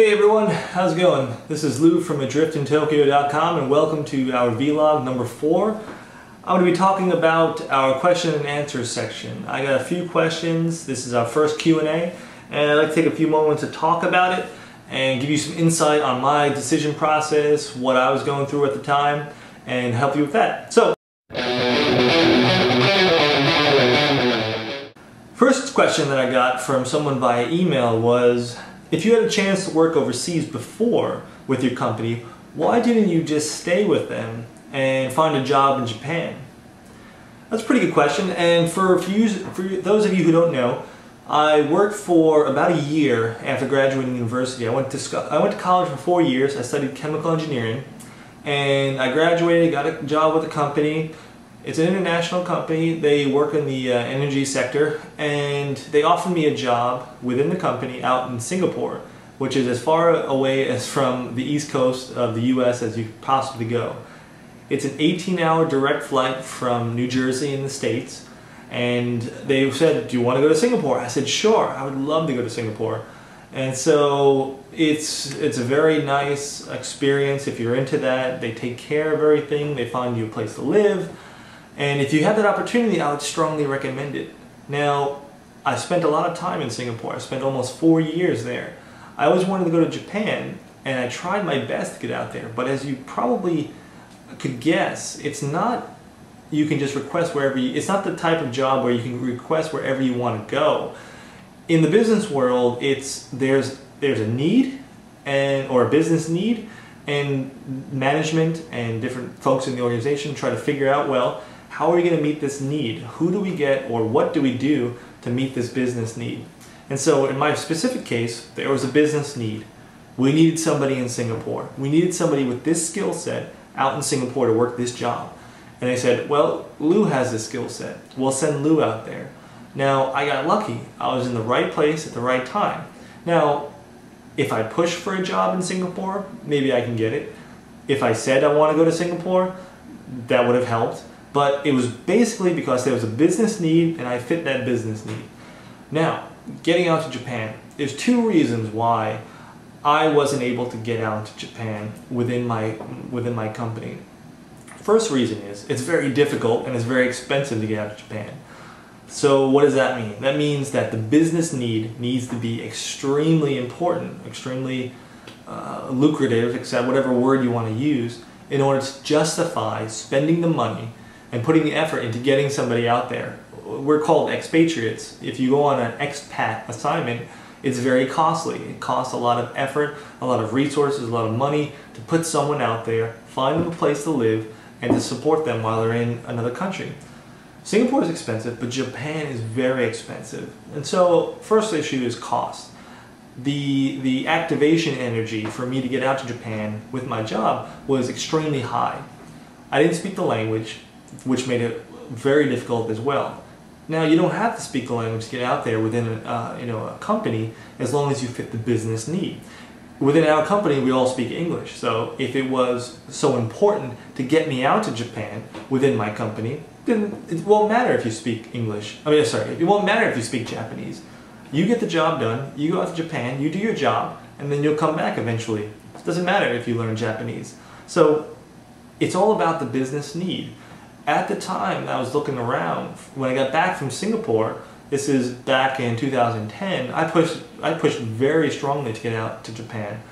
Hey everyone, how's it going? This is Lou from AdriftInTokyo.com and welcome to our vlog number four. I'm going to be talking about our question and answer section. I got a few questions. This is our first Q&A and I'd like to take a few moments to talk about it and give you some insight on my decision process, what I was going through at the time, and help you with that. So, first question that I got from someone via email was, if you had a chance to work overseas before with your company, why didn't you just stay with them and find a job in Japan? That's a pretty good question, and for, for those of you who don't know, I worked for about a year after graduating university. I went to I went to college for four years. I studied chemical engineering, and I graduated, got a job with a company, it's an international company. They work in the uh, energy sector and they offered me a job within the company out in Singapore, which is as far away as from the east coast of the US as you possibly go. It's an 18 hour direct flight from New Jersey in the States and they said, do you want to go to Singapore? I said, sure, I would love to go to Singapore. And so it's it's a very nice experience if you're into that. They take care of everything. They find you a place to live. And if you have that opportunity, I would strongly recommend it. Now, I spent a lot of time in Singapore. I spent almost four years there. I always wanted to go to Japan, and I tried my best to get out there. But as you probably could guess, it's not you can just request wherever you, it's not the type of job where you can request wherever you want to go. In the business world, it's there's there's a need and or a business need and management and different folks in the organization try to figure out well how are we going to meet this need? Who do we get or what do we do to meet this business need? And so in my specific case, there was a business need. We needed somebody in Singapore. We needed somebody with this skill set out in Singapore to work this job. And they said, well, Lou has this skill set. We'll send Lou out there. Now, I got lucky. I was in the right place at the right time. Now, if I push for a job in Singapore, maybe I can get it. If I said I want to go to Singapore, that would have helped. But it was basically because there was a business need and I fit that business need. Now, getting out to Japan, there's two reasons why I wasn't able to get out to Japan within my within my company. First reason is it's very difficult and it's very expensive to get out to Japan. So what does that mean? That means that the business need needs to be extremely important, extremely uh, lucrative, except whatever word you want to use, in order to justify spending the money and putting the effort into getting somebody out there. We're called expatriates. If you go on an expat assignment, it's very costly. It costs a lot of effort, a lot of resources, a lot of money to put someone out there, find them a place to live, and to support them while they're in another country. Singapore is expensive, but Japan is very expensive. And so, first issue is cost. The, the activation energy for me to get out to Japan with my job was extremely high. I didn't speak the language which made it very difficult as well. Now you don't have to speak the language to get out there within a, uh, you know, a company as long as you fit the business need. Within our company we all speak English so if it was so important to get me out to Japan within my company then it won't matter if you speak English. I mean sorry, it won't matter if you speak Japanese. You get the job done, you go out to Japan, you do your job and then you'll come back eventually. It doesn't matter if you learn Japanese. So it's all about the business need at the time I was looking around, when I got back from Singapore, this is back in 2010, I pushed, I pushed very strongly to get out to Japan.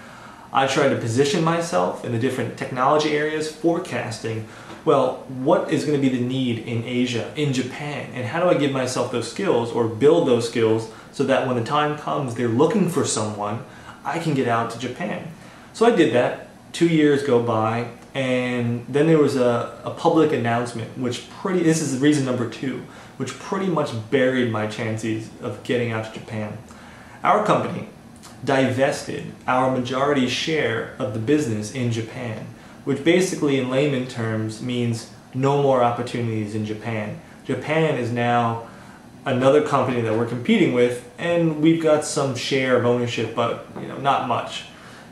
I tried to position myself in the different technology areas, forecasting, well, what is going to be the need in Asia, in Japan, and how do I give myself those skills or build those skills so that when the time comes they're looking for someone, I can get out to Japan. So I did that. Two years go by, and then there was a, a public announcement which pretty this is reason number two which pretty much buried my chances of getting out to Japan. Our company divested our majority share of the business in Japan, which basically in layman terms means no more opportunities in Japan. Japan is now another company that we're competing with and we've got some share of ownership but you know not much.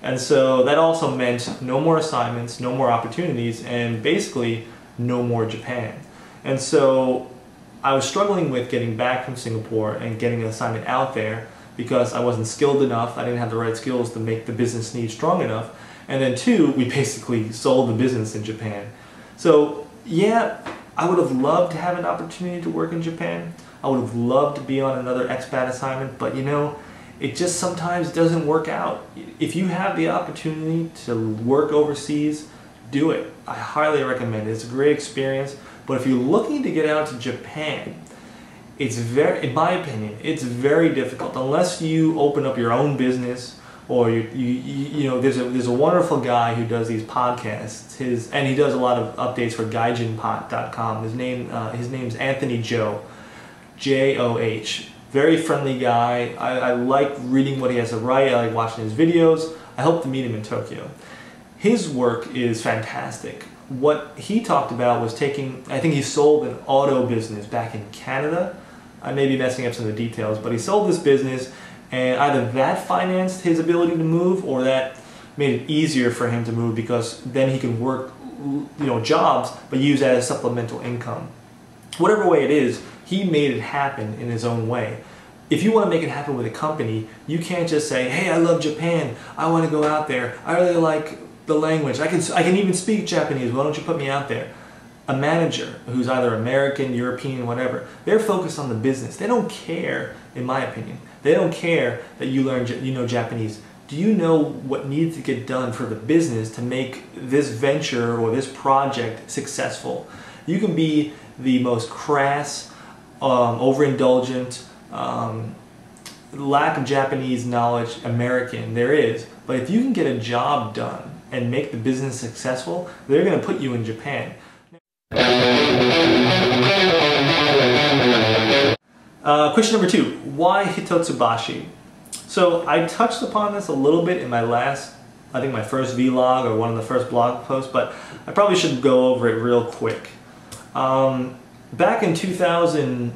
And so that also meant no more assignments, no more opportunities, and basically no more Japan. And so I was struggling with getting back from Singapore and getting an assignment out there because I wasn't skilled enough. I didn't have the right skills to make the business need strong enough. And then two, we basically sold the business in Japan. So yeah, I would have loved to have an opportunity to work in Japan. I would have loved to be on another expat assignment, but you know, it just sometimes doesn't work out. If you have the opportunity to work overseas, do it. I highly recommend it. It's a great experience. But if you're looking to get out to Japan, it's very, in my opinion, it's very difficult unless you open up your own business or you, you, you know, there's a, there's a wonderful guy who does these podcasts. His and he does a lot of updates for GaijinPot.com. His name, uh, his name's Anthony Joh, J O H. Very friendly guy. I, I like reading what he has to write. I like watching his videos. I hope to meet him in Tokyo. His work is fantastic. What he talked about was taking, I think he sold an auto business back in Canada. I may be messing up some of the details, but he sold this business and either that financed his ability to move or that made it easier for him to move because then he can work you know jobs but use that as supplemental income whatever way it is he made it happen in his own way. If you want to make it happen with a company you can't just say hey i love japan. I want to go out there. I really like the language. I can i can even speak japanese. Why don't you put me out there? A manager who's either american european whatever they're focused on the business. They don't care in my opinion. They don't care that you learn you know Japanese. Do you know what needs to get done for the business to make this venture or this project successful? You can be the most crass, um, overindulgent, um, lack of Japanese knowledge American there is, but if you can get a job done and make the business successful, they're going to put you in Japan. Uh, question number two, why Hitotsubashi? So I touched upon this a little bit in my last, I think my first vlog or one of the first blog posts, but I probably should go over it real quick. Um, back in 2000,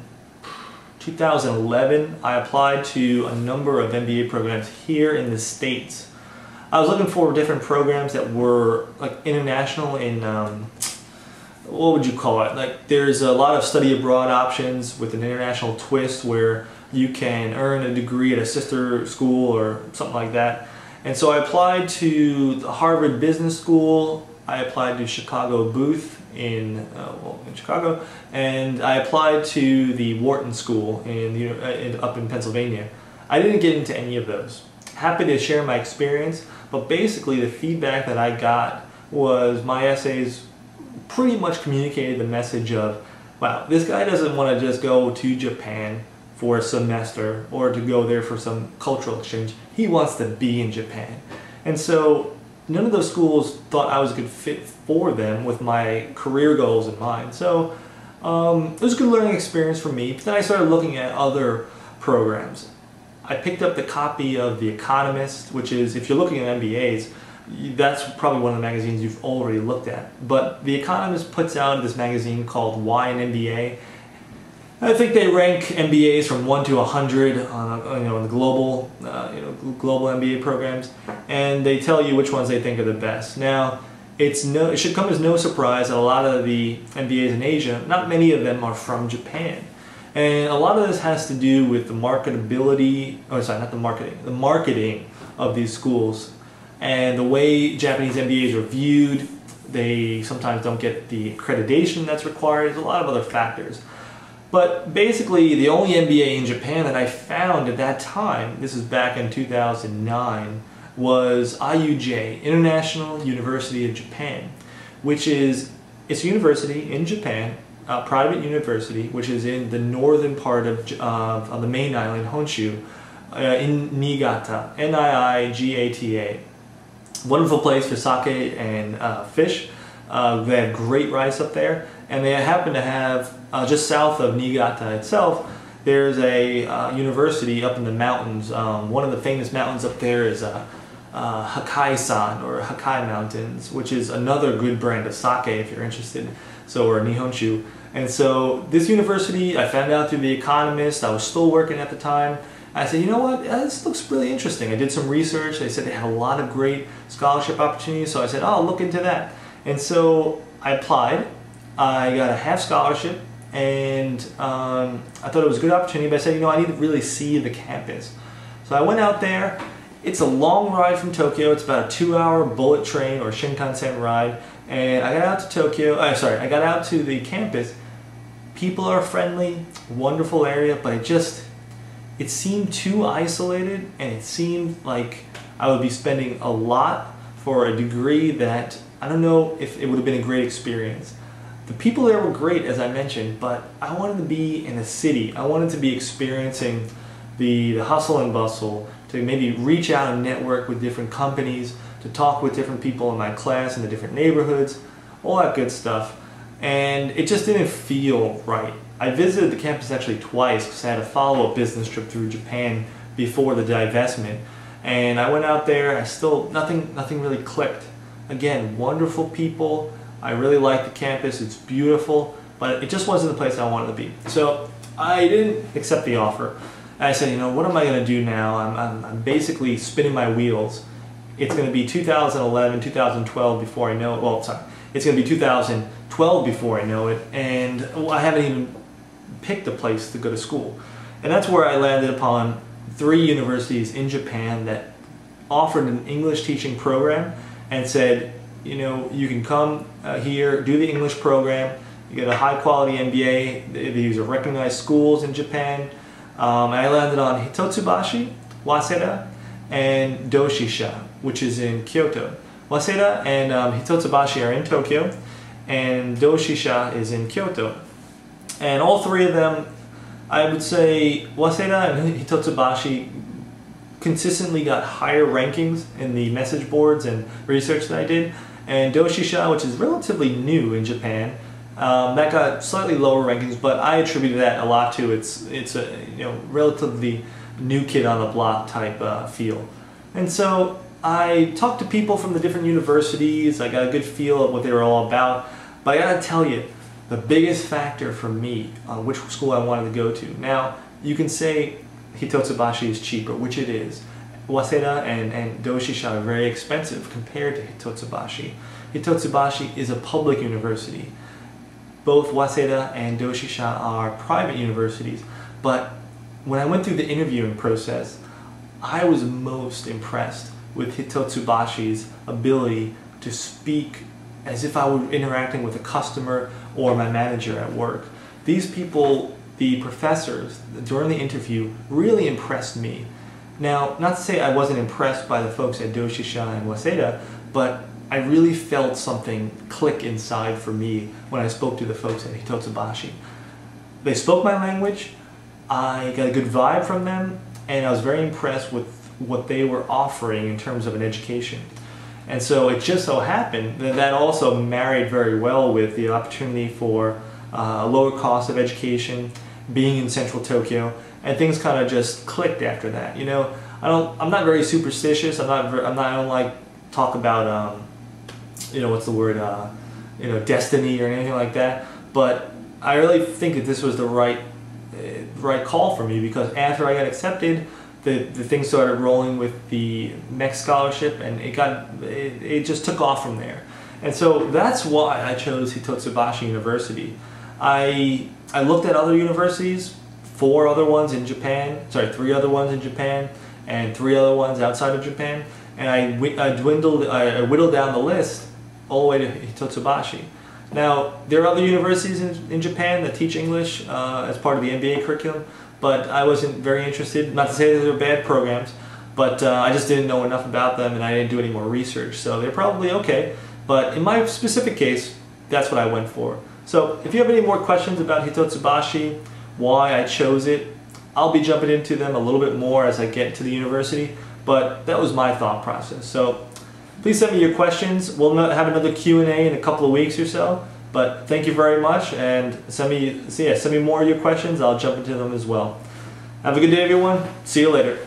2011, I applied to a number of MBA programs here in the States. I was looking for different programs that were like international in um, what would you call it? Like there's a lot of study abroad options with an international twist where you can earn a degree at a sister school or something like that. And so I applied to the Harvard Business School. I applied to Chicago Booth in uh, well, in Chicago, and I applied to the Wharton School in, you know, in up in Pennsylvania. I didn't get into any of those. Happy to share my experience, but basically the feedback that I got was my essays pretty much communicated the message of, wow, this guy doesn't want to just go to Japan for a semester or to go there for some cultural exchange. He wants to be in Japan. And so none of those schools thought I was a good fit for them with my career goals in mind. So um, it was a good learning experience for me. But then I started looking at other programs. I picked up the copy of The Economist, which is, if you're looking at MBAs, that's probably one of the magazines you've already looked at. But The Economist puts out this magazine called Why an MBA. I think they rank MBAs from one to hundred on you know on the global uh, you know global MBA programs, and they tell you which ones they think are the best. Now, it's no it should come as no surprise that a lot of the MBAs in Asia, not many of them are from Japan. And a lot of this has to do with the marketability, oh sorry, not the marketing, the marketing of these schools and the way Japanese MBAs are viewed, they sometimes don't get the accreditation that's required. There's a lot of other factors. But basically, the only MBA in Japan that I found at that time, this is back in 2009, was IUJ, International University of Japan, which is, it's a university in Japan, a private university, which is in the northern part of, uh, of the main island, Honshu, uh, in Niigata, N-I-I-G-A-T-A wonderful place for sake and uh, fish. Uh, they have great rice up there, and they happen to have uh, just south of Niigata itself. There's a uh, university up in the mountains. Um, one of the famous mountains up there is uh, uh, Hakkai-san or Hakkai Mountains, which is another good brand of sake if you're interested. So or Nihonshu. And so this university, I found out through The Economist. I was still working at the time. I said, you know what, this looks really interesting. I did some research. They said they had a lot of great scholarship opportunities. So I said, oh, I'll look into that. And so I applied. I got a half scholarship and um, I thought it was a good opportunity, but I said, you know, I need to really see the campus. So I went out there. It's a long ride from Tokyo. It's about a two-hour bullet train or Shinkansen ride. And I got out to Tokyo. Uh, sorry, I got out to the campus. People are friendly, wonderful area, but it just it seemed too isolated, and it seemed like I would be spending a lot for a degree that I don't know if it would have been a great experience. The people there were great, as I mentioned, but I wanted to be in a city. I wanted to be experiencing the, the hustle and bustle, to maybe reach out and network with different companies, to talk with different people in my class in the different neighborhoods, all that good stuff. And it just didn't feel right. I visited the campus actually twice because I had a follow-up business trip through Japan before the divestment. And I went out there, I still, nothing, nothing really clicked. Again, wonderful people. I really like the campus, it's beautiful, but it just wasn't the place I wanted to be. So I didn't accept the offer. I said, you know, what am I going to do now? I'm, I'm, I'm basically spinning my wheels. It's going to be 2011, 2012 before I know it. Well, sorry, it's going to be 2012 before I know it, and oh, I haven't even picked a place to go to school. And that's where I landed upon three universities in Japan that offered an English teaching program and said, you know, you can come uh, here, do the English program, you get a high quality MBA, these are recognized schools in Japan. Um, I landed on Hitotsubashi, Waseda, and Doshisha, which is in Kyoto. Waseda and um, Hitotsubashi are in Tokyo, and Doshisha is in Kyoto. And all three of them, I would say Waseda and Hitotsubashi consistently got higher rankings in the message boards and research that I did. And Doshisha, which is relatively new in Japan, um, that got slightly lower rankings, but I attributed that a lot to its it's a you know relatively new kid on the block type uh, feel. And so I talked to people from the different universities. I got a good feel of what they were all about. But I gotta tell you, the biggest factor for me on which school I wanted to go to. Now, you can say Hitotsubashi is cheaper, which it is. Waseda and, and Doshisha are very expensive compared to Hitotsubashi. Hitotsubashi is a public university. Both Waseda and Doshisha are private universities, but when I went through the interviewing process, I was most impressed with Hitotsubashi's ability to speak as if I were interacting with a customer or my manager at work. These people, the professors, during the interview, really impressed me. Now, not to say I wasn't impressed by the folks at Doshisha and Waseda, but I really felt something click inside for me when I spoke to the folks at Hitotsubashi. They spoke my language, I got a good vibe from them, and I was very impressed with what they were offering in terms of an education. And so it just so happened that that also married very well with the opportunity for uh, a lower cost of education, being in central Tokyo, and things kind of just clicked after that. You know, I don't, I'm not very superstitious. I'm not, I'm not, I don't like talk about, um, you know, what's the word, uh, you know, destiny or anything like that. But I really think that this was the right, uh, right call for me because after I got accepted, the, the thing started rolling with the MEXT scholarship and it got it, it just took off from there and so that's why I chose Hitotsubashi University I I looked at other universities four other ones in Japan sorry three other ones in Japan and three other ones outside of Japan and I, I dwindled I whittled down the list all the way to Hitotsubashi now there are other universities in, in Japan that teach English uh, as part of the MBA curriculum but I wasn't very interested. Not to say that they're bad programs, but uh, I just didn't know enough about them and I didn't do any more research. So they're probably okay, but in my specific case, that's what I went for. So if you have any more questions about Hitotsubashi, why I chose it, I'll be jumping into them a little bit more as I get to the university, but that was my thought process. So please send me your questions. We'll have another Q&A in a couple of weeks or so. But thank you very much, and send me, so yeah, send me more of your questions. I'll jump into them as well. Have a good day, everyone. See you later.